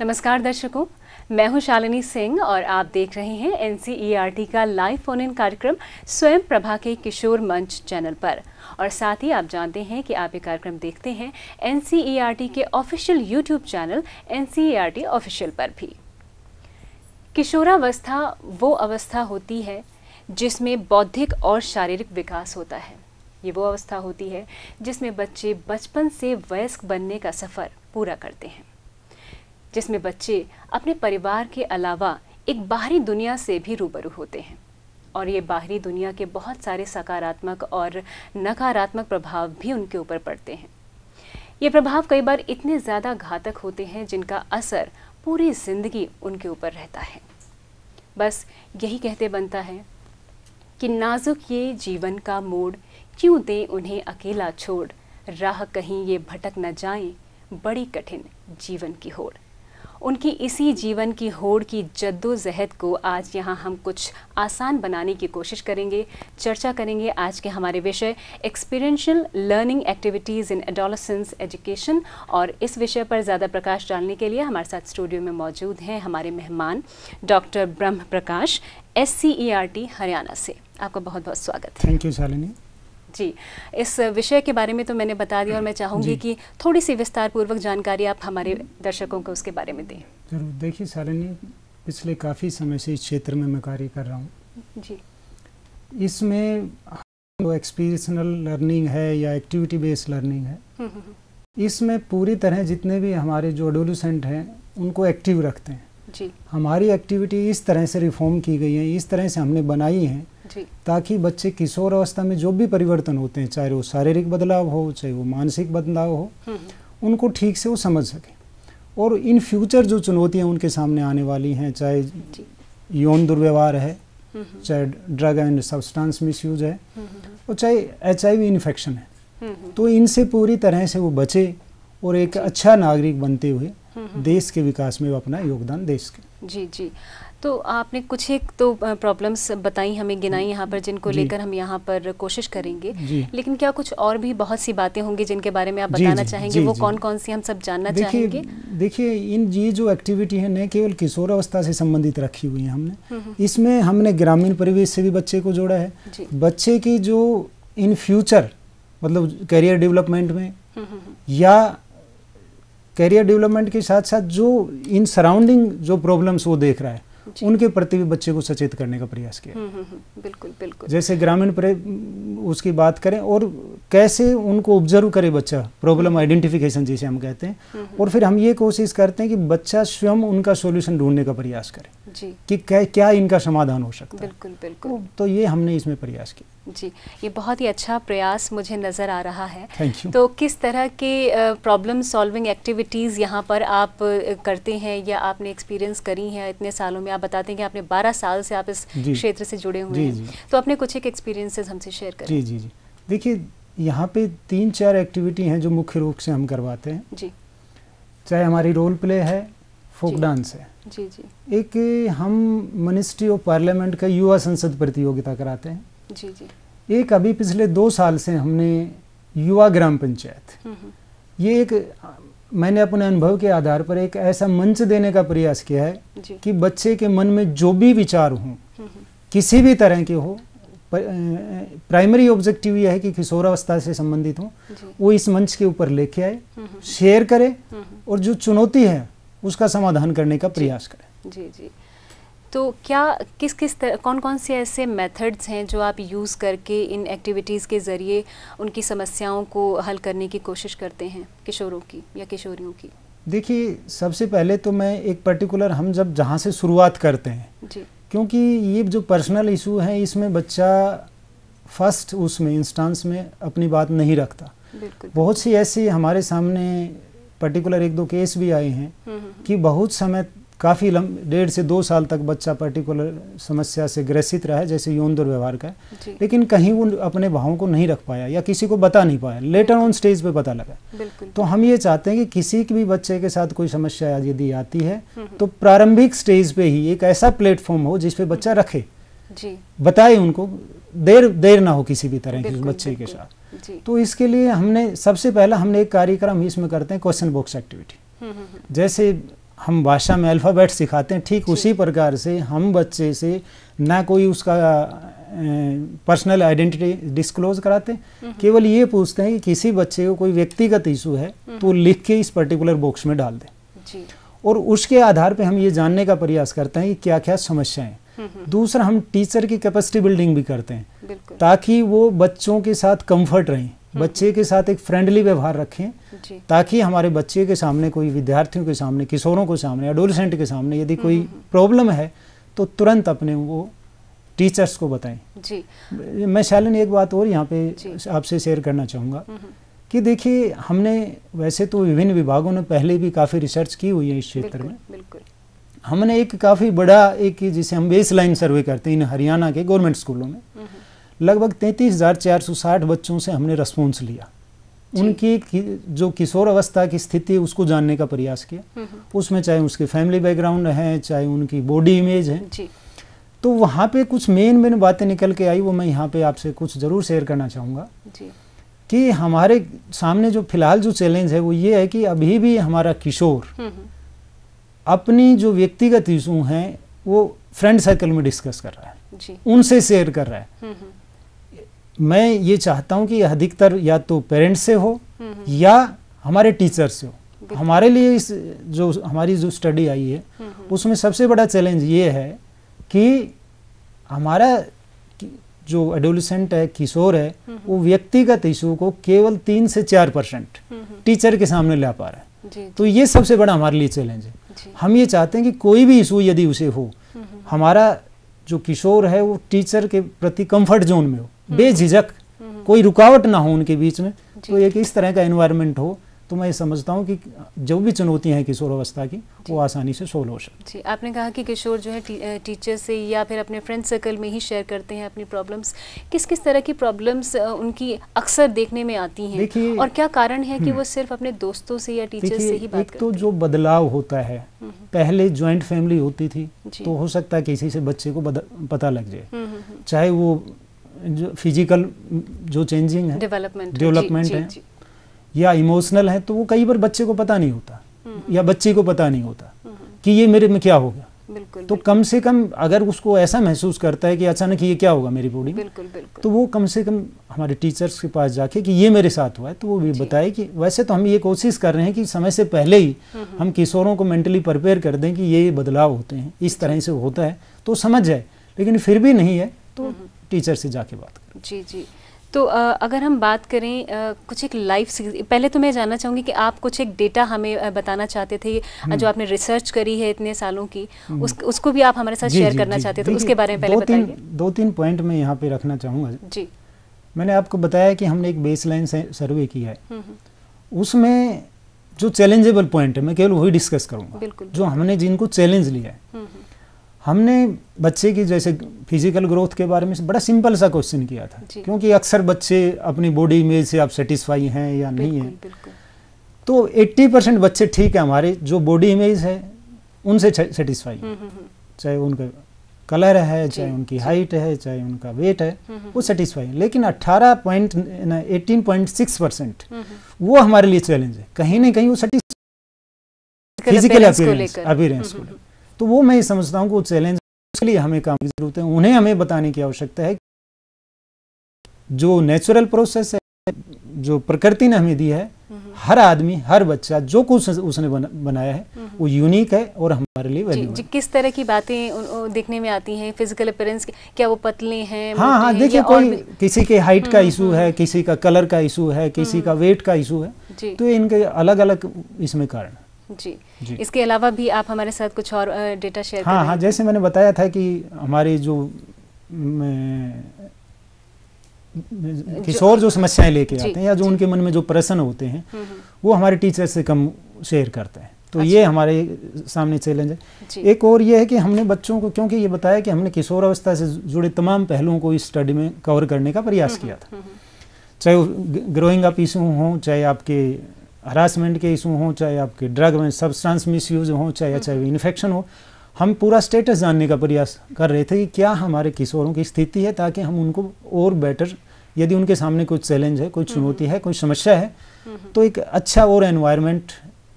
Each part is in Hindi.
नमस्कार दर्शकों, मैं हूँ शालिनी सिंह और आप देख रहे हैं एनसीईआरटी का लाइव फ़ोन इन कार्यक्रम स्वयं प्रभा के किशोर मंच चैनल पर। और साथ ही आप जानते हैं कि आप ये कार्यक्रम देखते हैं एनसीईआरटी के official YouTube channel NCERT official पर भी। किशोरावस्था वो अवस्था होती है जिसमें बौद्धिक और शारीरिक विकास होता है। ये वो अवस्था होती है जिसमें बच्चे बचपन से वयस्क बनने का सफ़र पूरा करते हैं। जिसमें बच्चे अपने परिवार के अलावा एक बाहरी दुनिया से भी रूबरू होते हैं। और ये बाहरी दुनिया के बहुत सारे सकारात्मक और नकारात्मक प्रभाव भी उनके ऊपर पड़ते हैं। ये प्रभाव कई बार इतने ज़्यादा घातक होते हैं जिनका असर पूरी ज़िंदगी उनके ऊपर रहता है। बस यही कहते बनता है कि नाजुक ये जीवन का मोड़ क्यों दें उन्हें अकेला छोड़? राह कहीं ये भटक न जाएँ, बड़ी कठिन जीवन की होड़। उनकी इसी जीवन की होड़ की जद्दोजहद को आज यहाँ हम कुछ आसान बनाने की कोशिश करेंगे, चर्चा करेंगे आज के हमारे विषय experiential learning activities in adolescence education और इस विषय पर ज़्यादा प्रकाश डालने के लिए हमारे साथ स्टूडियो में मौजूद हैं हमारे मेहमान डॉक्टर ब्रह्म प्रकाश एस हरियाणा से। आपका बहुत बहुत स्वागत। थैंक यू शालिनी जी इस विषय के बारे में तो मैंने बता दिया और मैं चाहूँगी कि थोड़ी सी विस्तार पूर्वक जानकारी आप हमारे दर्शकों को उसके बारे में दें। ज़रूर। देखिए सालिनी पिछले काफ़ी समय से इस क्षेत्र में मैं कार्य कर रहा हूँ। जी। इसमें जो एक्सपीरियंशनल लर्निंग है या एक्टिविटी बेस्ड लर्निंग है। हम्म, हम्म, हम्म। इसमें पूरी तरह जितने भी हमारे जो एडोलसेंट हैं उनको एक्टिव रखते हैं। जी। हमारी एक्टिविटी इस तरह से रिफॉर्म की गई है इस तरह से हमने बनाई है जी। ताकि बच्चे किशोर अवस्था में जो भी परिवर्तन होते हैं चाहे वो शारीरिक बदलाव हो चाहे वो मानसिक बदलाव हो हम्म, उनको ठीक से वो समझ सकें। और इन फ्यूचर जो चुनौतियाँ उनके सामने आने वाली हैं चाहे यौन दुर्व्यवहार है हम्म, हम्म, चाहे ड्रग एंड सब्सटेंस मिसयूज है हम्म, हम्म, और चाहे एच इन्फेक्शन है। हम्म, हम्म, तो इनसे पूरी तरह से वो बचे और एक अच्छा नागरिक बनते हुए हम्म, हम्म। देश के विकास में वो अपना योगदान दे सके। जी जी। तो आपने कुछ एक तो प्रॉब्लम्स बताई हमें गिनाई यहाँ पर जिनको लेकर हम यहाँ पर कोशिश करेंगे। लेकिन क्या कुछ और भी बहुत सी बातें होंगी जिनके बारे में आप बताना जी, चाहेंगे? जी, वो जी। कौन कौन सी हम सब जानना देखिए चाहेंगे? देखिए इन ये जो एक्टिविटी है न केवल किशोर अवस्था से संबंधित रखी हुई है हमने। हम्म, हम्म, इसमें हमने ग्रामीण परिवेश से भी बच्चे को जोड़ा है। बच्चे की जो इन फ्यूचर मतलब करियर डेवलपमेंट में हम्म, हम्म, हम्म, या करियर डेवलपमेंट के साथ साथ जो इन सराउंडिंग जो प्रॉब्लम्स वो देख रहा है उनके प्रति भी बच्चे को सचेत करने का प्रयास किया। हम्म, हम्म, हम्म, बिल्कुल बिल्कुल। जैसे ग्रामीण प्रे- उसकी बात करें और कैसे उनको ऑब्ज़र्व करे बच्चा प्रॉब्लम आइडेंटिफिकेशन जिसे हम कहते हैं। और फिर हम ये कोशिश करते हैं कि बच्चा स्वयं उनका सॉल्यूशन ढूँढने का प्रयास करे। जी। कि क्या क्या इनका समाधान हो सकता है। बिल्कुल बिल्कुल। तो ये हमने इसमें प्रयास किया। जी ये बहुत ही अच्छा प्रयास मुझे नज़र आ रहा है। थैंक यू तो किस तरह के प्रॉब्लम सॉल्विंग एक्टिविटीज़ यहाँ पर आप करते हैं या आपने एक्सपीरियंस करी हैं इतने सालों में? आप बताते हैं कि आपने 12 साल से आप इस क्षेत्र से जुड़े हुए हैं। जी। तो अपने कुछ एक एक्सपीरियंसेस हमसे शेयर करें। जी जी जी। देखिए यहाँ पे तीन चार एक्टिविटी हैं जो मुख्य रूप से हम करवाते हैं। जी। चाहे हमारी रोल प्ले है फोक डांस है। जी जी। एक हम मिनिस्ट्री ऑफ़ पार्लियामेंट का युवा संसद प्रतियोगिता कराते हैं। जी जी। एक अभी पिछले दो साल से हमने युवा ग्राम पंचायत। ये एक मैंने अपने अनुभव के आधार पर एक ऐसा मंच देने का प्रयास किया है कि बच्चे के मन में जो भी विचार हों किसी भी तरह के हो प्राइमरी ऑब्जेक्टिव यह है कि किशोरावस्था से संबंधित हो वो इस मंच के ऊपर लेके आए शेयर करे और जो चुनौती है उसका समाधान करने का प्रयास करें। जी जी। तो क्या किस किस तरह कौन कौन से ऐसे मेथड्स हैं जो आप यूज़ करके इन एक्टिविटीज़ के ज़रिए उनकी समस्याओं को हल करने की कोशिश करते हैं किशोरों की या किशोरियों की? देखिए सबसे पहले तो मैं एक पर्टिकुलर हम जब जहाँ से शुरुआत करते हैं जी। क्योंकि ये जो पर्सनल इशू है इसमें बच्चा फ़र्स्ट उसमें इंस्टांस में अपनी बात नहीं रखता। बहुत सी ऐसी हमारे सामने पर्टिकुलर एक दो केस भी आए हैं हम्म, हम्म, कि बहुत समय काफ़ी लंब डेढ़ से दो साल तक बच्चा पर्टिकुलर समस्या से ग्रसित रहा है जैसे यौन दुर्व्यवहार का लेकिन कहीं वो अपने भावों को नहीं रख पाया या किसी को बता नहीं पाया। लेटर ऑन स्टेज पे पता लगा। तो हम ये चाहते हैं कि किसी के भी बच्चे के साथ कोई समस्या यदि आती है हम्म, हम्म, तो प्रारंभिक स्टेज पे ही एक ऐसा प्लेटफॉर्म हो जिसपे बच्चा रखे। जी। बताए उनको देर देर ना हो किसी भी तरह की बच्चे के साथ। तो इसके लिए हमने सबसे पहला हमने एक कार्यक्रम इसमें करते हैं क्वेश्चन बॉक्स एक्टिविटी जैसे हम भाषा में अल्फ़ाबेट सिखाते हैं ठीक उसी प्रकार से हम बच्चे से ना कोई उसका पर्सनल आइडेंटिटी डिस्क्लोज कराते हैं। केवल ये पूछते हैं कि किसी बच्चे को कोई व्यक्तिगत इशू है तो लिख के इस पर्टिकुलर बॉक्स में डाल दें। और उसके आधार पे हम ये जानने का प्रयास करते हैं कि क्या क्या समस्याएँ दूसरा हम टीचर की कैपेसिटी बिल्डिंग भी करते हैं ताकि वो बच्चों के साथ कंफर्ट रहें। बच्चे के साथ एक फ्रेंडली व्यवहार रखें ताकि हमारे बच्चे के सामने कोई विद्यार्थियों के सामने किशोरों के सामने एडोलसेंट के सामने यदि कोई प्रॉब्लम है तो तुरंत अपने वो टीचर्स को बताएँ। जी। मैं शालिन एक बात और यहाँ पे आपसे शेयर करना चाहूँगा हम्म, कि देखिए हमने वैसे तो विभिन्न विभागों ने पहले भी काफ़ी रिसर्च की हुई है इस क्षेत्र में। बिल्कुल। हमने एक काफ़ी बड़ा एक जिसे हम बेस लाइन सर्वे करते हैं इन हरियाणा के गवर्नमेंट स्कूलों में। हम्म, लगभग तैंतीस हज़ार चार सौ साठ बच्चों से हमने रिस्पॉन्स लिया। उनकी कि- जो किशोर अवस्था की स्थिति है उसको जानने का प्रयास किया। हम्म, उसमें चाहे उसके फैमिली बैकग्राउंड है चाहे उनकी बॉडी इमेज है। जी। तो वहाँ पे कुछ मेन मेन बातें निकल के आई वो मैं यहाँ पे आपसे कुछ ज़रूर शेयर करना चाहूँगा। कि हमारे सामने जो फ़िलहाल जो चैलेंज है वो ये है कि अभी भी हमारा किशोर हम्म, हम्म, अपनी जो व्यक्तिगत इशू हैं वो फ्रेंड सर्कल में डिस्कस कर रहा है। जी। उनसे शेयर कर रहा है। हम्म, हम्म, मैं ये चाहता हूँ कि अधिकतर या तो पेरेंट्स से हो हम्म, हम्म, या हमारे टीचर से हो। हमारे लिए इस जो हमारी जो स्टडी आई है हम्म, उसमें सबसे बड़ा चैलेंज ये है कि हमारा जो एडोलिसेंट है किशोर है वो व्यक्तिगत इशू को केवल तीन से चार परसेंट टीचर के सामने ला पा रहा है। जी तो ये सबसे बड़ा हमारे लिए चैलेंज है। हम ये चाहते हैं कि कोई भी इशू यदि उसे हो हमारा जो किशोर है वो टीचर के प्रति कंफर्ट जोन में हो। बेझिझक हम्म, कोई रुकावट ना हो उनके बीच में तो एक इस तरह का एनवायरनमेंट हो तो मैं समझता हूँ कि जो भी चुनौतियाँ हैं किशोर अवस्था की वो आसानी से सोल्व हो सकती जी आपने कहा कि किशोर जो है टी, टीचर से या फिर अपने फ्रेंड सर्कल में ही शेयर करते हैं अपनी प्रॉब्लम्स किस किस तरह की प्रॉब्लम्स उनकी अक्सर देखने में आती हैं? और क्या कारण है कि वो सिर्फ़ अपने दोस्तों से या टीचर से ही बात एक तो जो बदलाव होता है हम्म, पहले ज्वाइंट फैमिली होती थी तो हो सकता है किसी से बच्चे को पता लग जाए। हम्म, हम्म, हम्म, चाहे वो जो फ़िज़िकल जो चेंजिंग है डेवलपमेंट डेवलपमेंट है। जी, या इमोशनल है तो वो कई बार बच्चे को पता नहीं होता या बच्ची को पता नहीं होता कि ये मेरे में क्या होगा बिल्कुल तो बिल्कुल। कम से कम अगर उसको ऐसा महसूस करता है कि अचानक ये क्या होगा मेरी बॉडी में बिल्कुल बिल्कुल। तो वो कम से कम हमारे टीचर्स के पास जाके कि ये मेरे साथ हुआ है तो वो भी बताए कि वैसे तो हम ये कोशिश कर रहे हैं कि समय से पहले ही हम किशोरों को मेंटली प्रिपेयर कर दें कि ये बदलाव होते हैं इस तरह से होता है तो समझ जाए लेकिन फिर भी नहीं है तो टीचर से जाके बात करें। जी जी। तो अ, अगर हम बात करें अ, कुछ एक लाइफ पहले तो मैं जानना चाहूँगी कि आप कुछ एक डेटा हमें बताना चाहते थे जो आपने रिसर्च करी है इतने सालों की उस, उसको भी आप हमारे साथ शेयर करना जी। चाहते थे उसके बारे में पहले दो तीन बताइए। दो तीन पॉइंट मैं यहाँ पे रखना चाहूँगा। जी। मैंने आपको बताया कि हमने एक बेसलाइन सर्वे किया है। हम्म, हम्म, उसमें जो चैलेंजेबल पॉइंट है मैं केवल वही डिस्कस करूँगा। जो हमने जिनको चैलेंज लिया है। हम्म, हम्म, हमने बच्चे की जैसे फ़िज़िकल ग्रोथ के बारे में बड़ा सिंपल सा क्वेश्चन किया था। क्योंकि अक्सर बच्चे अपनी बॉडी इमेज से आप सेटिस्फाई हैं या नहीं है। तो 80 परसेंट बच्चे ठीक है हमारे जो बॉडी इमेज है उनसे सेटिस्फाई हम्म, हम्म, हम्म, चाहे उनका कलर है चाहे उनकी हाइट है चाहे उनका वेट है वो सेटिस्फाई है। लेकिन 18 point eighteen point six percent वो हमारे लिए चैलेंज है। कहीं ना कहीं वो Physical फ़िज़िकल अपीयरेंस अपीयरेंस को लेकर। तो वो मैं समझता हूँ कि वो चैलेंज उसके लिए हमें काम की ज़रूरत है उन्हें हमें बताने की आवश्यकता है। जो नेचुरल प्रोसेस है जो प्रकृति ने हमें दी है हम्म, हम्म, हर आदमी हर बच्चा जो कुछ उसने बना, बनाया है हम्म, वो यूनिक है और हमारे लिए जी किस तरह की बातें देखने में आती हैं? फ़िज़िकल अपीयरेंस क्या वो पतले हैं हाँ हाँ हैं देखिए कोई किसी के हाइट का हम्म, इशू है किसी का कलर का इशू है किसी का वेट का इशू है तो इनके अलग अलग इसमें कारण जी। जी। इसके अलावा भी आप हमारे साथ कुछ और डेटा शेयर हाँ हाँ जैसे मैंने बताया था कि हमारी जो किशोर जो जो समस्याएँ लेके आते हैं या जो उनके मन में जो प्रश्न होते हैं हम्म, हम्म, वो हमारे टीचर से कम शेयर करते हैं। तो अच्छा। ये हमारे सामने चैलेंज है। एक और ये है कि हमने बच्चों को क्योंकि ये बताया कि हमने किशोर अवस्था से जुड़े तमाम पहलुओं को इस स्टडी में कवर करने का प्रयास किया था। हम्म, हम्म, चाहे ग्रोइंग अप इशू हों चाहे आपके हरासमेंट के इशू हों चाहे आपके ड्रग में सब्सटेंस मिस यूज़ हों चाहे चाहे इन्फेक्शन हो हम पूरा स्टेटस जानने का प्रयास कर रहे थे कि क्या हमारे किशोरों की स्थिति है ताकि हम उनको और बेटर यदि उनके सामने कोई चैलेंज है कोई चुनौती है कोई समस्या है हम्म, तो एक अच्छा और एनवायरनमेंट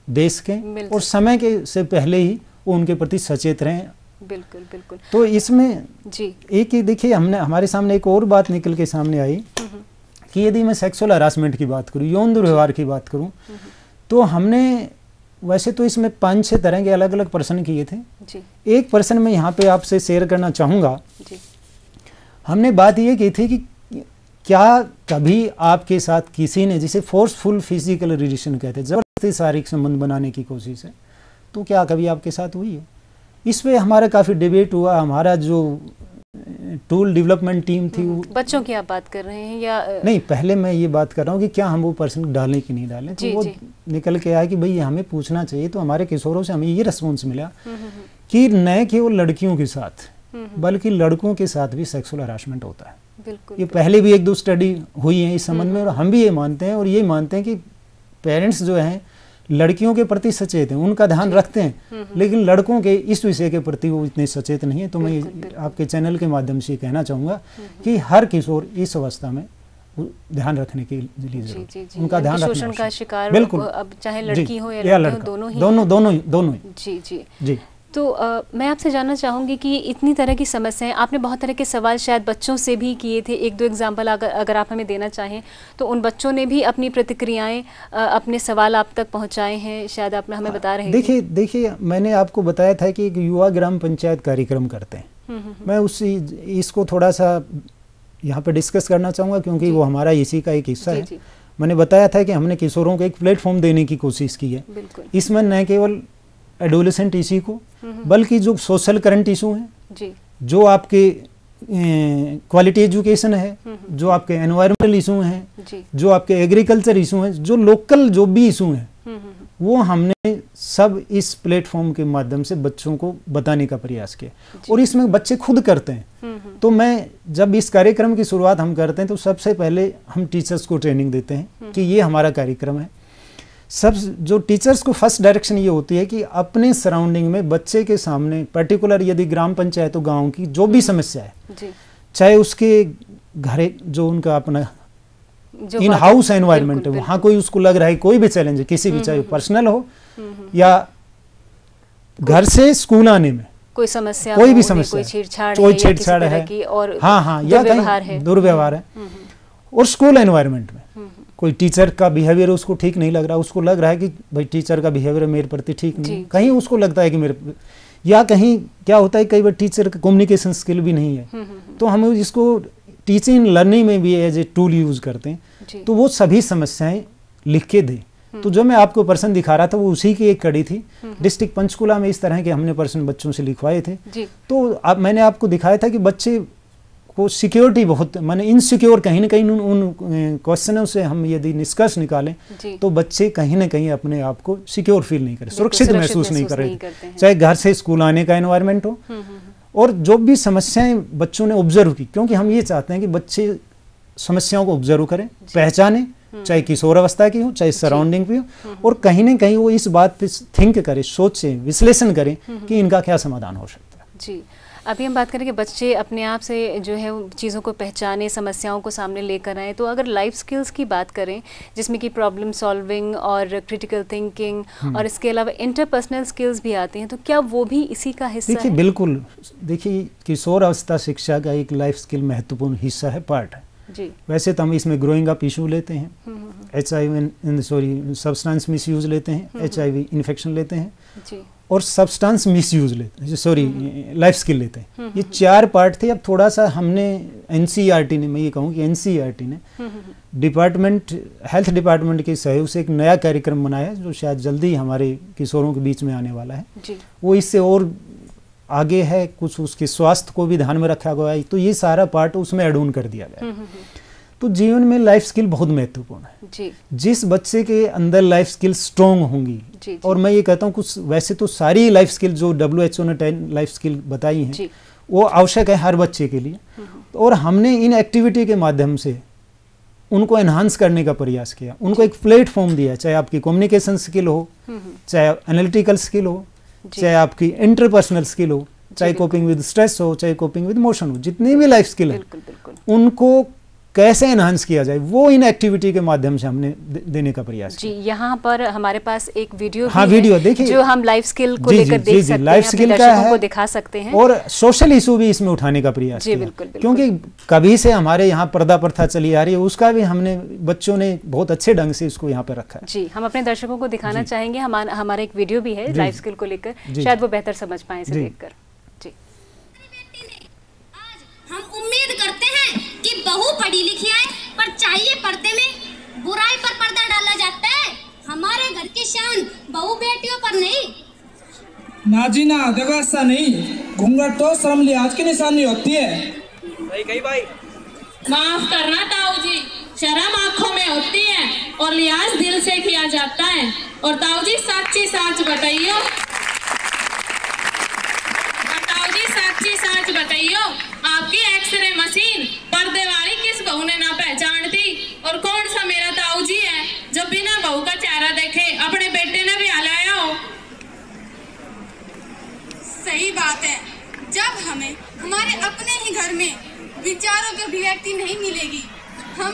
देश के और समय के से पहले ही वो उनके प्रति सचेत रहें। बिल्कुल बिल्कुल। तो इसमें जी। एक ही देखिए हमने हमारे सामने एक और बात निकल के सामने आई। हम्म, हम्म, कि यदि मैं सेक्सुअल हरासमेंट की बात करूँ यौन दुर्व्यवहार की बात करूँ तो हमने वैसे तो इसमें पाँच छह तरह के अलग अलग प्रश्न किए थे। जी। एक प्रश्न मैं यहाँ पे आपसे शेयर करना चाहूँगा। हमने बात ये की थी कि क्या कभी आपके साथ किसी ने जिसे फोर्सफुल फ़िज़िकल रिलेशन कहते हैं ज़बरदस्ती शारीरिक संबंध बनाने की कोशिश है तो क्या कभी आपके साथ हुई है? इस पे हमारा काफ़ी डिबेट हुआ हमारा जो टूल डेवलपमेंट टीम थी वो। बच्चों की आप बात कर रहे हैं या नहीं पहले मैं ये बात कर रहा हूँ कि क्या हम वो पर्सन डालें कि नहीं डालें? तो वो जी। निकल के आया कि भाई हमें पूछना चाहिए तो हमारे किशोरों से हमें ये रिस्पॉन्स मिला हम्म, हम्म, कि न केवल लड़कियों के साथ हम्म, हम्म, बल्कि लड़कों के साथ भी सेक्सुअल हरासमेंट होता है। बिल्कुल ये पहले भी एक दो स्टडी हुई है इस संबंध में और हम भी ये मानते हैं और ये मानते हैं कि पेरेंट्स जो हैं लड़कियों के प्रति सचेत हैं उनका ध्यान रखते हैं। हम्म, हम्म, लेकिन लड़कों के इस विषय के प्रति वो इतने सचेत नहीं है। तो मैं। आपके चैनल के माध्यम से कहना चाहूँगा हम्म, कि हर किशोर इस अवस्था में ध्यान रखने के लिए जी जी जी। उनका ध्यान रखना का शिकार बिल्कुल। अब चाहे लड़की हो या या लड़का। दोनों ही दोनों दोनों दोनों जी जी। जी। तो अ, मैं आपसे जानना चाहूँगी कि इतनी तरह की समस्याएँ आपने बहुत तरह के सवाल शायद बच्चों से भी किए थे। एक दो एग्ज़ाम्पल अगर अगर आप हमें देना चाहें तो उन बच्चों ने भी अपनी प्रतिक्रियाएँ अपने सवाल आप तक पहुँचाए हैं शायद आप हमें बता रहे थे देखिए देखिए मैंने आपको बताया था कि एक युवा ग्राम पंचायत कार्यक्रम करते हैं। हम्म, हम्म, हम्म, मैं उस इसको थोड़ा सा यहाँ पे डिस्कस करना चाहूँगा क्योंकि वो हमारा इसी का एक हिस्सा है। मैंने बताया था कि हमने किशोरों को एक प्लेटफॉर्म देने की कोशिश की है। इसमें न केवल एडोलेसेंट इशू को हम्म, बल्कि जो सोशल करंट इशू हैं जो। आपके क्वालिटी एजुकेशन है जो आपके एनवायरमेंटल इशू हैं जो। आपके एग्रीकल्चर इशू हैं जो लोकल जो भी इशू हैं हम्म, हम्म, वो हमने सब इस प्लेटफॉर्म के माध्यम से बच्चों को बताने का प्रयास किया। और इसमें बच्चे खुद करते हैं। तो मैं जब इस कार्यक्रम की शुरुआत हम करते हैं तो सबसे पहले हम टीचर्स को ट्रेनिंग देते हैं कि ये हमारा कार्यक्रम है। सब जो टीचर्स को फ़र्स्ट डायरेक्शन ये होती है कि अपने सराउंडिंग में बच्चे के सामने पर्टिकुलर यदि ग्राम पंचायत हो गाँव की जो भी समस्या है जी। चाहे उसके घरे जो उनका अपना इन हाउस एनवायरमेंट है वहाँ कोई उसको लग रहा है कोई भी चैलेंज है किसी भी चाहे पर्सनल हो हम्म, हम्म, या घर से स्कूल आने में। कोई समस्या कोई भी समस्या कोई छेड़छाड़ कोई है छेड़छाड़ है। और हाँ हाँ या दुर्व्यवहार है। दुर्व्यवहार है। हम्म, हम्म, और स्कूल एनवायरमेंट में। हम्म, कोई टीचर का बिहेवियर उसको ठीक नहीं लग रहा उसको लग रहा है कि भाई टीचर का बिहेवियर मेरे प्रति ठीक नहीं कहीं उसको लगता है कि मेरे या कहीं क्या होता है कई बार टीचर का कम्युनिकेशन स्किल भी नहीं है। हम्म, हम्म, तो हम इसको टीचिंग लर्निंग में भी एज ए टूल यूज़ करते हैं। तो वो सभी समस्याएँ लिख के दें। तो जो मैं आपको पर्सन दिखा रहा था वो उसी की एक कड़ी थी। डिस्ट्रिक्ट पंचकुला में इस तरह के हमने पर्सन बच्चों से लिखवाए थे। तो आप मैंने आपको दिखाया था कि बच्चे को सिक्योरिटी बहुत माने इनसिक्योर कहीं ना कहीं उन उन क्वेश्चनों से हम यदि निष्कर्ष निकालें तो बच्चे कहीं ना कहीं अपने आप को सिक्योर फील नहीं करें सुरक्षित महसूस नहीं कर। रहे। चाहे घर से स्कूल आने का एनवायरमेंट हो हम्म, हम्म, हम्म, और जो भी समस्याएँ बच्चों ने ऑब्ज़र्व की क्योंकि हम ये चाहते हैं कि बच्चे समस्याओं को ऑब्ज़र्व करें पहचानें चाहे किशोर अवस्था की हो चाहे सराउंडिंग की हो और कहीं ना कहीं वो इस बात पे थिंक करें सोचें विश्लेषण करें कि इनका क्या समाधान हो सकता है। जी। अभी हम बात करें कि बच्चे अपने आप से जो है चीज़ों को पहचाने समस्याओं को सामने लेकर आए। तो अगर लाइफ स्किल्स की बात करें जिसमें कि प्रॉब्लम सॉल्विंग और क्रिटिकल थिंकिंग और इसके अलावा इंटरपर्सनल स्किल्स भी आते हैं तो क्या वो भी इसी का हिस्सा देखिए बिल्कुल। देखिए किशोर अवस्था शिक्षा का एक लाइफ स्किल महत्वपूर्ण हिस्सा है पार्ट है। जी। वैसे तो हम इसमें ग्रोइंग अप इशू लेते हैं। हम्म, हम्म, हम्म, H I sorry substance misuse use लेते हैं। एच आई वी इन्फेक्शन लेते हैं। जी। और सब्सटेंस मिस यूज़ लेते हैं। सॉरी लाइफ स्किल लेते हैं। हम्म, ये चार पार्ट थे। अब थोड़ा सा हमने एन ने मैं ये कहूँ कि एन ने हम्म, हम्म, हम्म, डिपार्टमेंट हेल्थ डिपार्टमेंट के सहयोग से एक नया कार्यक्रम बनाया जो शायद जल्दी हमारे किशोरों के बीच में आने वाला है। जी। वो इससे और आगे है कुछ उसके स्वास्थ्य को भी ध्यान में रखा गया है। तो ये सारा पार्ट उसमें एड ऑन कर दिया गया हम्म, हम्म, हम्म, तो जीवन में लाइफ स्किल बहुत महत्वपूर्ण है। जी। जिस बच्चे के अंदर लाइफ स्किल स्ट्रोंग होंगी जी जी। और मैं ये कहता हूँ कुछ वैसे तो सारी लाइफ स्किल जो डब्ल्यू एच ओ ने टेन लाइफ स्किल बताई हैं वो आवश्यक है हर बच्चे के लिए। और हमने इन एक्टिविटी के माध्यम से उनको एनहांस करने का प्रयास किया। उनको एक प्लेटफॉर्म दिया चाहे आपकी कम्युनिकेशन स्किल हो चाहे एनालिटिकल स्किल हो चाहे आपकी इंटरपर्सनल स्किल हो चाहे। कोपिंग विद स्ट्रेस हो चाहे कोपिंग विद मोशन हो जितनी भी लाइफ स्किल है उनको कैसे एनहांस किया जाए वो इन एक्टिविटी के माध्यम से हमने देने का प्रयास जी यहाँ पर हमारे पास एक वीडियो हाँ, भी वीडियो देखिए। जो हम लाइफ स्किल को जी, लेकर जी, देख जी, जी, सकते लाइफ हैं स्किल का है को दिखा सकते हैं। और सोशल इशू भी इसमें उठाने का प्रयास जी, बिल्कुल, बिल्कुल। क्योंकि कभी से हमारे यहाँ पर्दा प्रथा चली आ रही है उसका भी हमने बच्चों ने बहुत अच्छे ढंग से इसको यहाँ पर रखा है। जी हम अपने दर्शकों को दिखाना चाहेंगे हमारा एक वीडियो भी है लाइफ स्किल को लेकर शायद वो बेहतर समझ पाए इसे जी। देखकर जी हम उम्मीद करते हैं कि बहू पढ़ी लिखी है पर चाहिए पर्दे में बुराई पर पर्दा डाला जाता है। हमारे घर की शान बहू बेटियों पर नहीं। ना जी ना देखो ऐसा नहीं। घूंघट तो शर्म लिहाज की निशानी होती है। माफ़ करना ताऊ जी शर्म आँखों में होती है और लिहाज दिल से किया जाता है। और ताऊ जी सच्ची सच बताइयो जी, सच्ची सच बताइयो, आपकी एक्सरे मशीन पर्दे वाली किस बहू ने ना पहचानती? और कौन सा मेरा ताऊ जी है, जो बिना बहू का चेहरा देखे अपने बेटे ने भी हलाया हो? सही बात है। जब हमें हमारे अपने ही घर में विचारों की अभिव्यक्ति नहीं मिलेगी, हम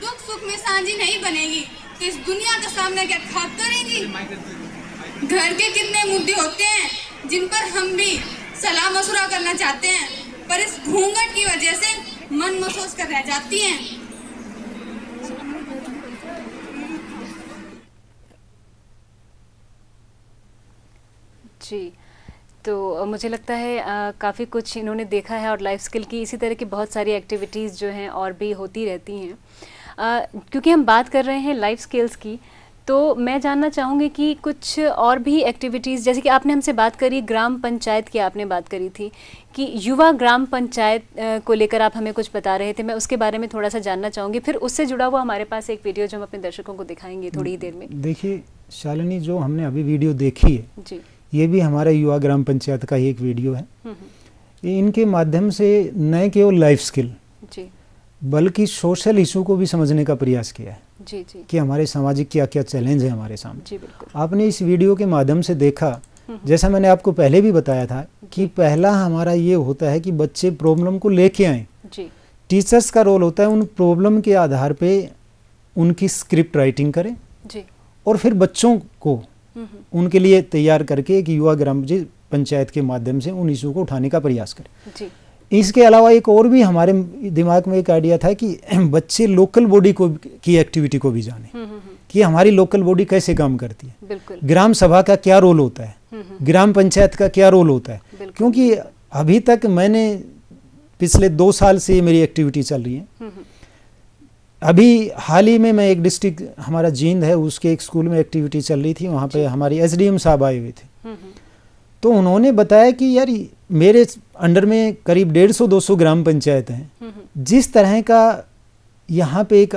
दुख सुख में साझी नहीं बनेगी तो इस दुनिया के सामने क्या खाक करेंगी? घर के कितने मुद्दे होते हैं, जिन पर हम भी सलाह मशुरा करना चाहते हैं, पर इस घूंघट की वजह से मन महसूस कर रह जाती हैं। जी तो मुझे लगता है काफ़ी कुछ इन्होंने देखा है और लाइफ स्किल की, इसी तरह की बहुत सारी एक्टिविटीज़ जो हैं और भी होती रहती हैं। क्योंकि हम बात कर रहे हैं लाइफ स्किल्स की तो मैं जानना चाहूँगी कि कुछ और भी एक्टिविटीज़ जैसे कि आपने हमसे बात करी ग्राम पंचायत की आपने बात करी थी कि युवा ग्राम पंचायत को लेकर आप हमें कुछ बता रहे थे। मैं उसके बारे में थोड़ा सा जानना चाहूँगी। फिर उससे जुड़ा हुआ हमारे पास एक वीडियो जो हम अपने दर्शकों को दिखाएँगे थोड़ी ही देर में। देखिए शालिनी जो हमने अभी वीडियो देखी है जी। ये भी हमारा युवा ग्राम पंचायत का ही एक वीडियो है। हम्म, हम्म, इनके माध्यम से न केवल लाइफ स्किल जी। बल्कि सोशल इशू को भी समझने का प्रयास किया है। जी जी। कि हमारे सामाजिक क्या क्या चैलेंज है हमारे सामने। जी बिल्कुल। आपने इस वीडियो के माध्यम से देखा जैसा मैंने आपको पहले भी बताया था कि पहला हमारा ये होता है कि बच्चे प्रॉब्लम को लेके आए। जी। टीचर्स का रोल होता है उन प्रॉब्लम के आधार पे उनकी स्क्रिप्ट राइटिंग करें जी। और फिर बच्चों को हम्म, हम्म, उनके लिए तैयार करके एक युवा ग्राम जी पंचायत के माध्यम से उन इशू को उठाने का प्रयास करें। जी। इसके अलावा एक और भी हमारे दिमाग में एक आइडिया था कि बच्चे लोकल बॉडी को की एक्टिविटी को भी जाने। हम्म, हम्म, हम्म, कि हमारी लोकल बॉडी कैसे काम करती है। ग्राम सभा का क्या रोल होता है? ग्राम पंचायत का क्या रोल होता है? क्योंकि अभी तक मैंने पिछले दो साल से मेरी एक्टिविटी चल रही है। अभी हाल ही में मैं एक डिस्ट्रिक्ट हमारा जींद है उसके एक स्कूल में एक्टिविटी चल रही थी वहाँ पे हमारी एसडीएम साहब आए हुए थे। तो उन्होंने बताया कि यार मेरे अंडर में करीब डेढ़ सौ दो सौ ग्राम पंचायत हैं। हम्म, हम्म, जिस तरह का यहाँ पे एक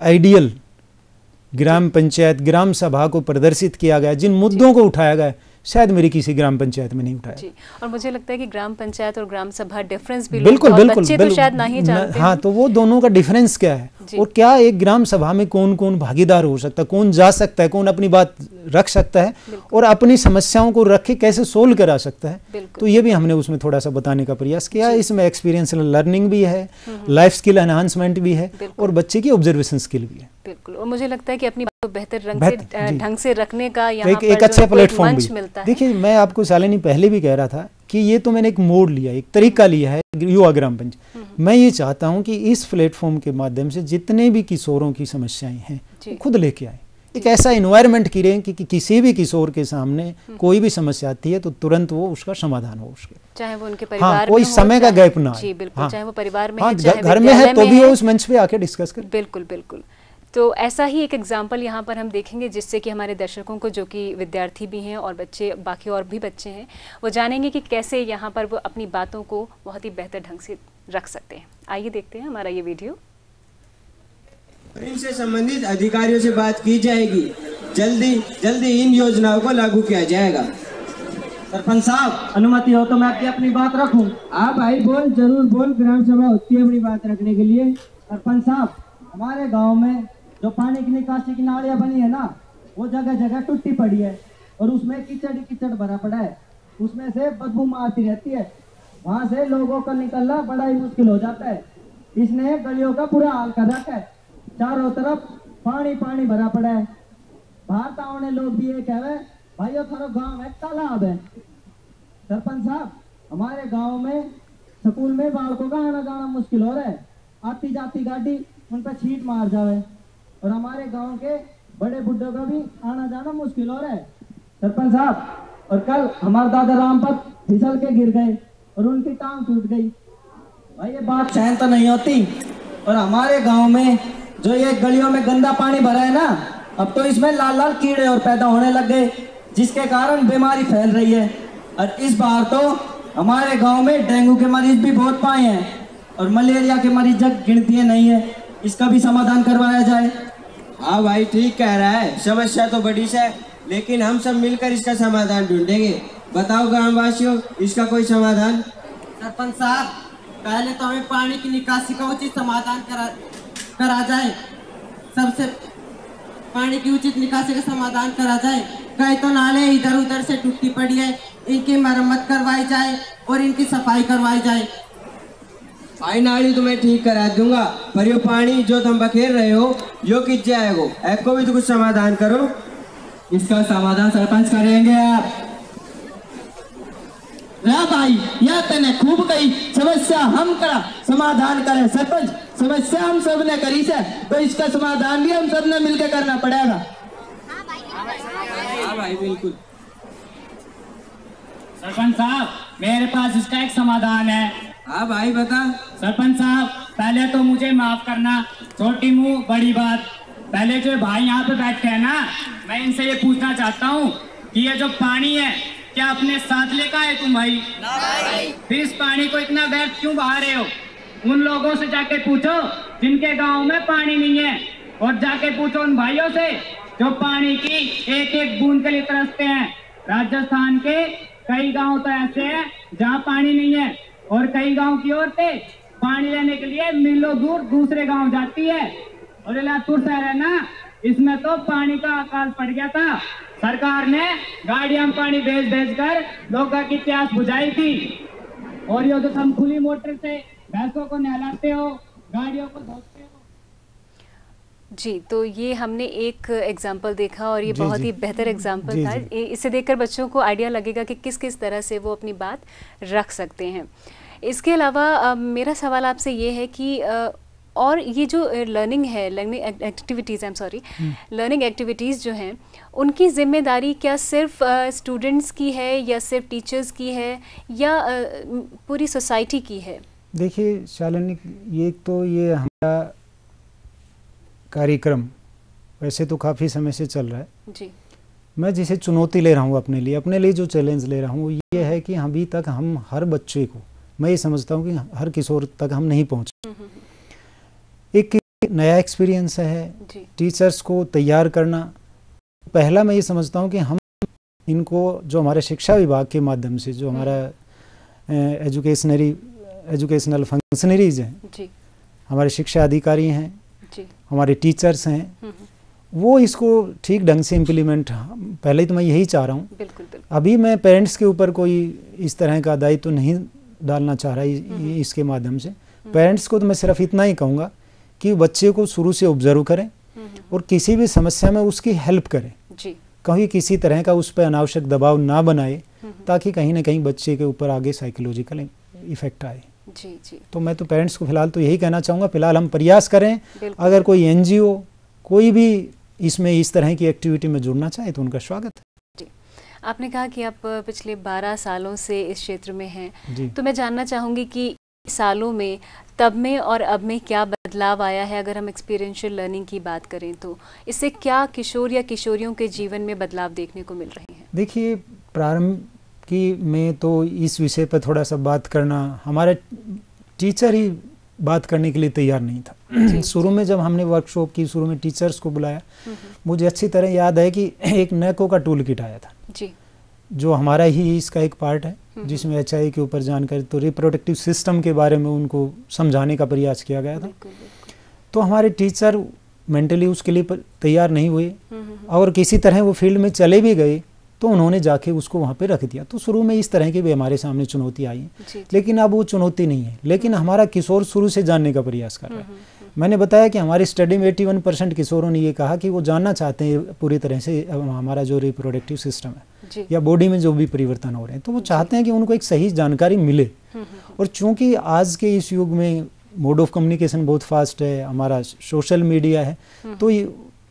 आइडियल ग्राम पंचायत ग्राम सभा को प्रदर्शित किया गया जिन मुद्दों को उठाया गया शायद मेरी किसी ग्राम पंचायत में नहीं उठाया। जी और मुझे लगता है कि ग्राम पंचायत और ग्राम सभा डिफरेंस भी बिल्कुल बिल्कुल बच्चे तो शायद नहीं न- जानते हाँ तो वो दोनों का डिफरेंस क्या है? और क्या एक ग्राम सभा में कौन कौन भागीदार हो सकता है? कौन जा सकता है? कौन अपनी बात रख सकता है? और अपनी समस्याओं को रख के कैसे सोल्व करा सकता है? तो ये भी हमने उसमें थोड़ा सा बताने का प्रयास किया। इसमें एक्सपीरियंस लर्निंग भी है। लाइफ स्किल एनहांसमेंट भी है। और बच्चे की ऑब्जर्वेशन स्किल भी है। बिल्कुल। और मुझे लगता है कि अपनी को बेहतर रंग से ढंग से रखने का यहाँ एक एक अच्छा प्लेटफॉर्म भी। मिलता है। देखिए मैं आपको शालिनी पहले भी कह रहा था कि ये तो मैंने एक मोड़ लिया एक तरीका लिया है युवा ग्राम पंचायत मैं ये चाहता हूँ कि इस प्लेटफॉर्म के माध्यम से जितने भी किशोरों की समस्याएँ हैं खुद लेके आए। एक ऐसा इन्वायरमेंट करें कि, कि किसी भी किशोर के सामने कोई भी समस्या आती है तो तुरंत वो उसका समाधान हो उसके। चाहे वो उनके परिवार कोई में हो, समय का गैप ना जी बिल्कुल हाँ। चाहे वो परिवार में हाँ है चाहे घर में है तो भी वो उस मंच पे आके डिस्कस करें। बिल्कुल बिल्कुल। तो ऐसा ही एक एग्ज़ाम्पल यहाँ पर हम देखेंगे जिससे कि हमारे दर्शकों को जो कि विद्यार्थी भी हैं और बच्चे बाकी और भी बच्चे हैं वो जानेंगे कि कैसे यहाँ पर वो अपनी बातों को बहुत ही बेहतर ढंग से रख सकते हैं। आइए देखते हैं हमारा ये वीडियो इनसे संबंधित अधिकारियों से बात की जाएगी। जल्दी जल्दी इन योजनाओं को लागू किया जाएगा। सरपंच साहब अनुमति हो तो मैं आपकी अपनी बात रखूँ? आप भाई बोल ज़रूर बोल। ग्राम सभा होती है अपनी बात रखने के लिए। सरपंच साहब हमारे गाँव में जो पानी की निकासी की नालियाँ बनी है ना, वो जगह जगह टूटी पड़ी है और उसमें कीचड़ कीचड़ भरा पड़ा है। उसमें से बदबू मारती रहती है। वहाँ से लोगों का निकलना बड़ा ही मुश्किल हो जाता है। इसने गलियों का बुरा हाल कर रखा है। चारों तरफ़ पानी पानी भरा पड़ा है। बाहर तावने लोग भी ये कहे भाइयों थारो गाँव है, तालाब है। सरपंच साहब, हमारे गाँव में, स्कूल में बालकों का आना जाना मुश्किल हो रहा है। आती जाती गाड़ी उन पर छीट मार जावे। और हमारे गाँव के बड़े बुड्ढों का भी आना जाना मुश्किल हो रहा है। सरपंच साहब, और कल हमारे दादा रामपत फिसल के गिर गए और उनकी टांग टूट गई। भाई, ये बात सहन तो नहीं होती और हमारे गाँव में जो ये गलियों में गंदा पानी भरा है ना, अब तो इसमें लाल लाल कीड़े और पैदा होने लग गए, जिसके कारण बीमारी फैल रही है। और इस बार तो हमारे गाँव में डेंगू के मरीज़ भी बहुत पाए हैं, और मलेरिया के मरीज़ जग गिनती नहीं है, इसका भी समाधान करवाया जाए। हाँ भाई, ठीक कह रहा है। समस्या तो बड़ी से है, लेकिन हम सब मिलकर इसका समाधान ढूंढेंगे। बताओ ग्रामवासियों, इसका कोई समाधान? सरपंच साहब, पहले तो हमें पानी की निकासी का उचित समाधान करा करा जाए। सबसे पानी की उचित निकासी का समाधान करा जाए। कई तो नाले इधर उधर से टूटी पड़ी है, इनकी मरम्मत करवाई जाए और इनकी सफ़ाई करवाई जाए। भाई नाली तुम्हें ठीक करा दूँगा। पर यो पानी जो तुम बखेर रहे हो यो किस जाएगो ऐप को भी तो कुछ समाधान करो। इसका समाधान सरपंच करेंगे आप। ना भाई यह तने खूब कही। समस्या हम करा समाधान करें। सरपंच समस्या हम सबने करी से तो इसका समाधान भी हम सबने मिलकर करना पड़ेगा। हाँ भाई बिल्कुल। सरपंच साहब मेरे पास इसका एक समाधान है। हाँ भाई बता। सरपंच साहब पहले तो मुझे माफ़ करना। छोटी मुँह बड़ी बात। पहले जो भाई यहाँ पे बैठे हैं ना मैं इनसे ये पूछना चाहता हूँ कि ये जो पानी है क्या अपने साथ लेकर आए तुम भाई? फिर इस पानी को इतना व्यर्थ क्यों बहा रहे हो? उन लोगों से जाके पूछो जिनके गाँव में पानी नहीं है। और जाके पूछो उन भाइयों से जो पानी की एक एक बूंद के लिए तरसते हैं। राजस्थान के कई गाँव तो ऐसे हैं जहाँ पानी नहीं है। और कई गाँव की औरतें पानी लेने के लिए मिलो दूर दूसरे गाँव जाती है। और लातूर शहर है ना, इसमें तो पानी का अकाल पड़ गया था। सरकार ने गाड़िया में पानी भेज भेज कर लोगों की प्यास बुझाई थी। और ये जो तुम खुली मोटर से भैंसों को नहलाते हो, गाड़ियों को धोते जी तो ये हमने एक एग्ज़ाम्पल देखा और ये जी, बहुत जी। ही बेहतर एग्ज़ाम्पल था जी। इसे देखकर बच्चों को आइडिया लगेगा कि किस किस तरह से वो अपनी बात रख सकते हैं इसके अलावा मेरा सवाल आपसे ये है कि और ये जो लर्निंग है learning activities I am sorry learning activities जो हैं उनकी ज़िम्मेदारी क्या सिर्फ़ स्टूडेंट्स की है या सिर्फ़ टीचर्स की है या पूरी सोसाइटी की है देखिए शालिनी ये तो ये हमारा कार्यक्रम वैसे तो काफ़ी समय से चल रहा है। जी। मैं जिसे चुनौती ले रहा हूँ अपने लिए अपने लिए जो चैलेंज ले रहा हूँ वो ये है कि अभी तक हम हर बच्चे को मैं ये समझता हूँ कि हर किशोर तक हम नहीं पहुँचे एक नया एक्सपीरियंस है। जी। टीचर्स को तैयार करना पहला मैं ये समझता हूँ कि हम इनको जो हमारे शिक्षा विभाग के माध्यम से जो हमारा एजुकेशनरी एजुकेशनल फंक्शनरीज हैं हमारे शिक्षा अधिकारी हैं हमारे टीचर्स हैं। हम्म, वो इसको ठीक ढंग से इम्प्लीमेंट पहले तो मैं यही चाह रहा हूँ। बिल्कुल बिल्कुल। अभी मैं पेरेंट्स के ऊपर कोई इस तरह का दायित्व तो नहीं डालना चाह रहा इसके माध्यम से। पेरेंट्स को तो मैं सिर्फ़ इतना ही कहूँगा कि बच्चे को शुरू से ऑब्ज़र्व करें और किसी भी समस्या में उसकी हेल्प करें। कहीं किसी तरह का उस पर अनावश्यक दबाव ना बनाए ताकि कहीं ना कहीं बच्चे के ऊपर आगे साइकोलॉजिकल इफ़ेक्ट आए। जी जी। तो मैं तो पेरेंट्स को फ़िलहाल तो यही कहना चाहूँगा फ़िलहाल हम प्रयास करें। अगर कोई एनजीओ कोई भी इसमें इस तरह की एक्टिविटी में जुड़ना चाहे तो उनका स्वागत। है आपने कहा कि आप पिछले 12 सालों से इस क्षेत्र में हैं। तो मैं जानना चाहूँगी कि सालों में तब में और अब में क्या बदलाव आया है? अगर हम एक्सपीरियंशियल लर्निंग की बात करें तो इससे क्या किशोर या किशोरियों के जीवन में बदलाव देखने को मिल रहे हैं? देखिए प्रारंभ की मैं तो इस विषय पर थोड़ा सा बात करना हमारा टीचर ही बात करने के लिए तैयार नहीं था। शुरू में जब हमने वर्कशॉप की शुरू में टीचर्स को बुलाया मुझे अच्छी तरह याद है कि एक नैको का टूल किट आया था। जी। जो हमारा ही इसका एक पार्ट है जिसमें एचआई के ऊपर जानकारी तो रिप्रोडक्टिव सिस्टम के बारे में उनको समझाने का प्रयास किया गया था। तो हमारे टीचर मेंटली उसके लिए तैयार नहीं हुए। हम्म, हम्म, और किसी तरह वो फ़ील्ड में चले भी गए तो उन्होंने जाके उसको वहाँ पे रख दिया। तो शुरू में इस तरह की भी हमारे सामने चुनौती आई। लेकिन अब वो चुनौती नहीं है। लेकिन हमारा किशोर शुरू से जानने का प्रयास कर रहा है। मैंने बताया कि हमारी स्टडी में 81 परसेंट किशोरों ने ये कहा कि वो जानना चाहते हैं पूरी तरह से हमारा जो रिप्रोडक्टिव सिस्टम है या बॉडी में जो भी परिवर्तन हो रहे हैं। तो वो चाहते हैं कि उनको एक सही जानकारी मिले। और चूँकि आज के इस युग में मोड ऑफ़ कम्युनिकेशन बहुत फास्ट है हमारा सोशल मीडिया है तो ये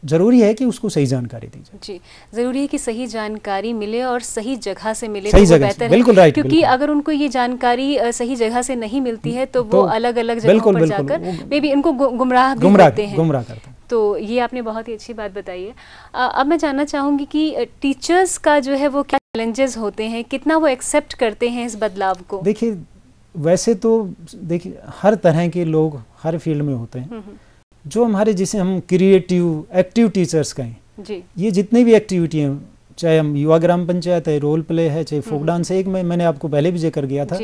ज़रूरी है कि उसको सही जानकारी दी जाए। जी ज़रूरी है कि सही जानकारी मिले और सही जगह से मिले सही तो जगह बेहतर बिल्कुल right, क्योंकि बिल्कुल। अगर उनको ये जानकारी सही जगह से नहीं मिलती है तो तो वो अलग अलग जगहों पर जाकर मे बी इनको गुमराह गुमराह करते हैं। गुमराह करते हैं। तो ये आपने बहुत ही अच्छी बात बताई है। अब मैं जानना चाहूँगी कि टीचर्स का जो है वो क्या चैलेंजेस होते हैं कितना वो एक्सेप्ट करते हैं इस बदलाव को? देखिए वैसे तो देखिए हर तरह के लोग हर फ़ील्ड में होते हैं। हम्म, हम्म, जो हमारे जिसे हम क्रिएटिव एक्टिव टीचर्स कहें जी। ये जितनी भी एक्टिविटी हैं चाहे हम युवा ग्राम पंचायत है रोल प्ले है चाहे फोक डांस है एक मैं मैंने आपको पहले भी ज़िक्र किया था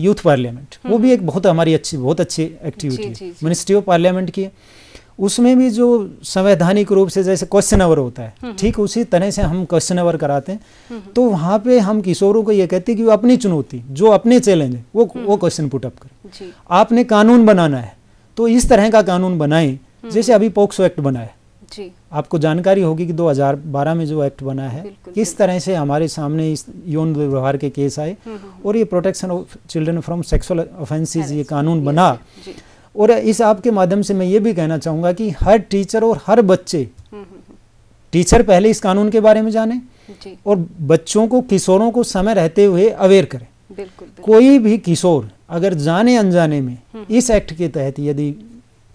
यूथ पार्लियामेंट वो भी एक बहुत हमारी अच्छी बहुत अच्छी एक्टिविटी है। मिनिस्ट्री ऑफ़ पार्लियामेंट की। उसमें भी जो संवैधानिक रूप से जैसे क्वेश्चन आवर होता है ठीक उसी तरह से हम क्वेश्चन अवर कराते हैं। तो वहाँ पे हम किशोरों को ये कहते हैं कि वो अपनी चुनौती जो अपने चैलेंज है वो वो क्वेश्चन पुट अप करें। आपने कानून बनाना है तो इस तरह का कानून बनाएँ जैसे अभी पोक्सो एक्ट बना है। जी। आपको जानकारी होगी कि 2012 में जो एक्ट बना है किस तरह से हमारे सामने इस यौन दुर्व्यवहार के केस आए और ये protection of children from sexual offences ये कानून बना। और इस आपके माध्यम से मैं ये भी कहना चाहूँगा कि हर टीचर और हर बच्चे हम्म, हम्म, टीचर पहले इस कानून के बारे में जाने और बच्चों को किशोरों को समय रहते हुए अवेयर करें। बिल्कुल बिल्कुल। कोई भी किशोर अगर जाने अनजाने में इस एक्ट के तहत यदि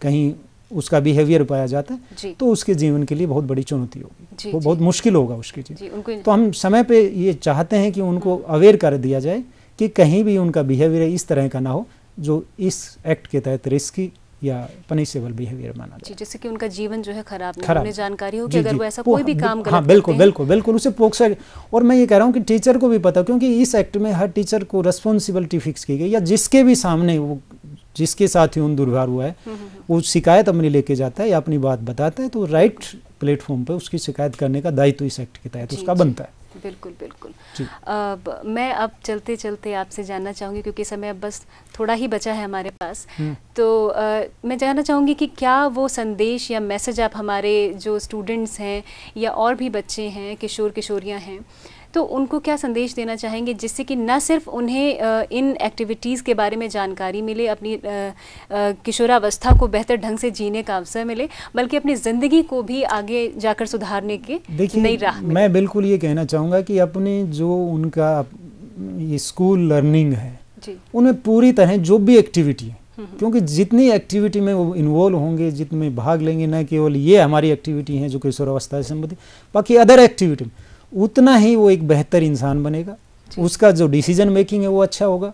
कहीं उसका बिहेवियर पाया जाता है तो उसके जीवन के लिए बहुत बड़ी चुनौती होगी। वो जी। बहुत मुश्किल होगा उसके उनको तो हम समय पे ये चाहते हैं कि उनको अवेयर कर दिया जाए कि कहीं भी उनका बिहेवियर इस तरह का ना हो जो इस एक्ट के तहत रिस्की या पनिशेबल बिहेवियर माना जाए। जिससे कि उनका जीवन जो है खराब खराब। जानकारी हो कि अगर। वो ऐसा कोई भी हाँ, काम हाँ बिल्कुल बिल्कुल बिल्कुल उसे पोक्सो और मैं ये कह रहा हूँ कि टीचर को भी पता क्योंकि इस एक्ट में हर टीचर को रेस्पॉन्सिबिलिटी फिक्स की गई या जिसके भी सामने वो जिसके साथ ही उन दुर्व्यवहार हुआ है वो शिकायत अपनी लेके जाता है या अपनी बात बताता है तो राइट प्लेटफॉर्म पर उसकी शिकायत करने का दायित्व इस एक्ट के तहत उसका बनता है। बिल्कुल बिल्कुल। अब मैं अब चलते चलते आपसे जानना चाहूँगी क्योंकि समय अब बस थोड़ा ही बचा है हमारे पास हम्म। तो आ, मैं जानना चाहूँगी कि क्या वो संदेश या मैसेज आप हमारे जो स्टूडेंट्स हैं या और भी बच्चे हैं किशोर किशोरियाँ हैं तो उनको क्या संदेश देना चाहेंगे जिससे कि न सिर्फ़ उन्हें इन एक्टिविटीज़ के बारे में जानकारी मिले अपनी किशोरावस्था को बेहतर ढंग से जीने का अवसर मिले बल्कि अपनी ज़िंदगी को भी आगे जाकर सुधारने के नई देखिए राह मिले। मैं बिल्कुल ये कहना चाहूँगा कि अपने जो उनका स्कूल लर्निंग है जी। उनमें पूरी तरह जो भी एक्टिविटी है क्योंकि जितनी एक्टिविटी में वो इन्वॉल्व होंगे जितने भाग लेंगे न केवल ये हमारी एक्टिविटी है जो किशोरावस्था से संबंधित बाकी अदर एक्टिविटी में। उतना ही वो एक बेहतर इंसान बनेगा। उसका जो डिसीज़न मेकिंग है वो अच्छा होगा।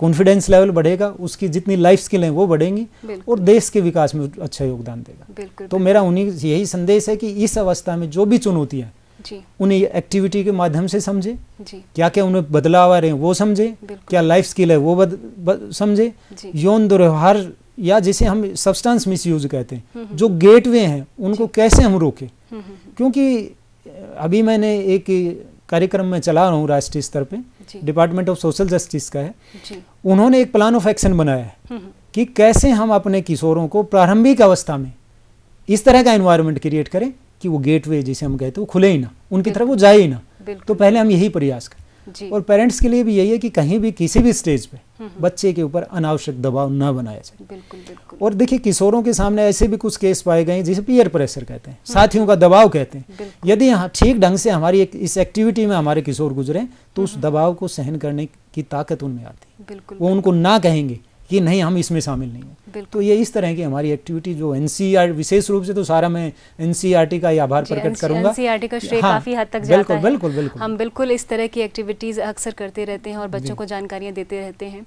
कॉन्फिडेंस लेवल बढ़ेगा उसकी जितनी लाइफ स्किल हैं वो बढ़ेंगी और देश के विकास में अच्छा योगदान देगा। बिल्कुल तो मेरा उन्हीं यही संदेश है कि इस अवस्था में जो भी चुनौतियाँ हैं, उन्हें एक्टिविटी के माध्यम से समझे। क्या क्या उन्हें बदलाव आ रहे हैं वो समझे। क्या लाइफ स्किल है वो समझे। यौन दुर्व्यवहार या जिसे हम सब्सटेंस मिसयूज कहते हैं जो गेटवे हैं उनको कैसे हम रोकें? हम्म, हम्म, हम्म, क्योंकि अभी मैंने एक कार्यक्रम में चला रहा हूँ राष्ट्रीय स्तर पे। डिपार्टमेंट ऑफ़ सोशल जस्टिस का है। जी। उन्होंने एक प्लान ऑफ़ एक्शन बनाया है हम्म, हम्म, कि कैसे हम अपने किशोरों को प्रारंभिक अवस्था में इस तरह का इन्वायरमेंट क्रिएट करें कि वो गेटवे जिसे हम कहते हैं वो खुले ही ना। उनकी तरफ़ वो जाए ही ना। तो पहले हम यही प्रयास करें। और पेरेंट्स के लिए भी यही है कि कहीं भी किसी भी स्टेज पे हम्म, बच्चे के ऊपर अनावश्यक दबाव न बनाया जाए। बिल्कुल बिल्कुल। और देखिए किशोरों के सामने ऐसे भी कुछ केस पाए गए हैं जिसे पीयर प्रेशर कहते हैं साथियों का दबाव कहते हैं। यदि यहाँ ठीक ढंग से हमारी एक इस एक्टिविटी में हमारे किशोर गुजरे तो उस दबाव को सहन करने की ताकत उनमें आती है। वो उनको ना कहेंगे कि नहीं हम इसमें शामिल नहीं हैं। तो ये इस तरह की हमारी एक्टिविटी जो एनसीआर विशेष रूप से तो सारा मैं एनसीईआरटी का ही आभार प्रकट करूँगा। NCERT का श्रेय हाँ, काफ़ी हद तक जाता बिल्कुल है। बिल्कुल बिल्कुल। हम बिल्कुल इस तरह की एक्टिविटीज़ अक्सर करते रहते हैं और बच्चों को जानकारियाँ देते रहते हैं।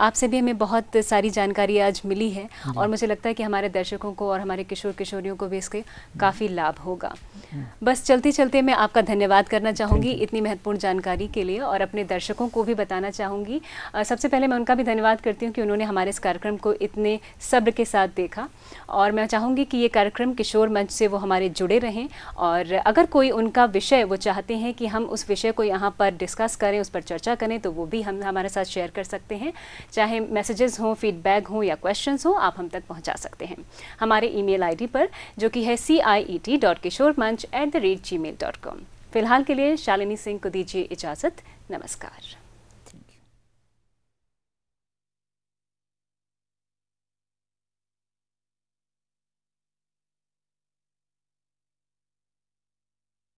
आपसे भी हमें बहुत सारी जानकारी आज मिली है और मुझे लगता है कि हमारे दर्शकों को और हमारे किशोर किशोरियों को भी इसके काफ़ी लाभ होगा। बस चलते चलते मैं आपका धन्यवाद करना चाहूँगी इतनी महत्वपूर्ण जानकारी के लिए और अपने दर्शकों को भी बताना चाहूँगी। सबसे पहले मैं उनका भी धन्यवाद करती करती हूँ कि उन्होंने हमारे इस कार्यक्रम को इतने सब्र के साथ देखा। और मैं चाहूँगी कि ये कार्यक्रम किशोर मंच से वो हमारे जुड़े रहें। और अगर कोई उनका विषय वो चाहते हैं कि हम उस विषय को यहाँ पर डिस्कस करें, उस पर चर्चा करें तो वो भी हम, हमारे साथ शेयर कर सकते हैं। चाहे मैसेजेस हों फीडबैक हों या क्वेश्चन हों, आप हम तक पहुँचा सकते हैं। हमारे ईमेल आईडी पर, जो कि है सी आई ई टी डॉट किशोर मंच at the rate Gmail dot com फ़िलहाल के लिए शालिनी सिंह को दीजिए इजाज़त। नमस्कार।